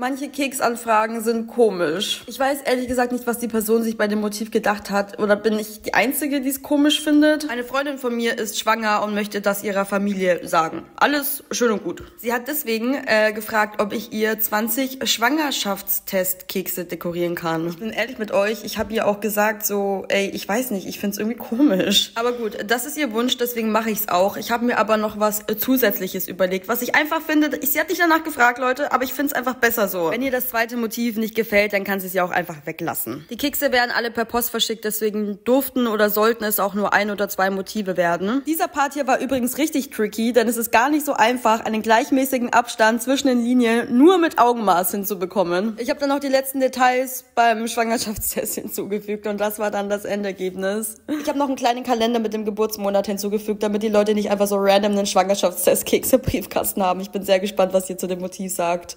Manche Keksanfragen sind komisch. Ich weiß ehrlich gesagt nicht, was die Person sich bei dem Motiv gedacht hat. Oder bin ich die Einzige, die es komisch findet? Eine Freundin von mir ist schwanger und möchte das ihrer Familie sagen. Alles schön und gut. Sie hat deswegen äh, gefragt, ob ich ihr 20 Schwangerschaftstestkekse dekorieren kann. Ich bin ehrlich mit euch, ich habe ihr auch gesagt, so, ey, ich weiß nicht, ich find's irgendwie komisch. Aber gut, das ist ihr Wunsch, deswegen mache ich's auch. Ich habe mir aber noch was äh, Zusätzliches überlegt, was ich einfach finde. Ich, sie hat nicht danach gefragt, Leute, aber ich find's einfach besser so. Wenn ihr das zweite Motiv nicht gefällt, dann kann sie es ja auch einfach weglassen. Die Kekse werden alle per Post verschickt, deswegen durften oder sollten es auch nur ein oder zwei Motive werden. Dieser Part hier war übrigens richtig tricky, denn es ist gar nicht so einfach, einen gleichmäßigen Abstand zwischen den Linien nur mit Augenmaß hinzubekommen. Ich habe dann noch die letzten Details beim Schwangerschaftstest hinzugefügt und das war dann das Endergebnis. Ich habe noch einen kleinen Kalender mit dem Geburtsmonat hinzugefügt, damit die Leute nicht einfach so random einen Schwangerschaftstest-Keks im Briefkasten haben. Ich bin sehr gespannt, was ihr zu dem Motiv sagt.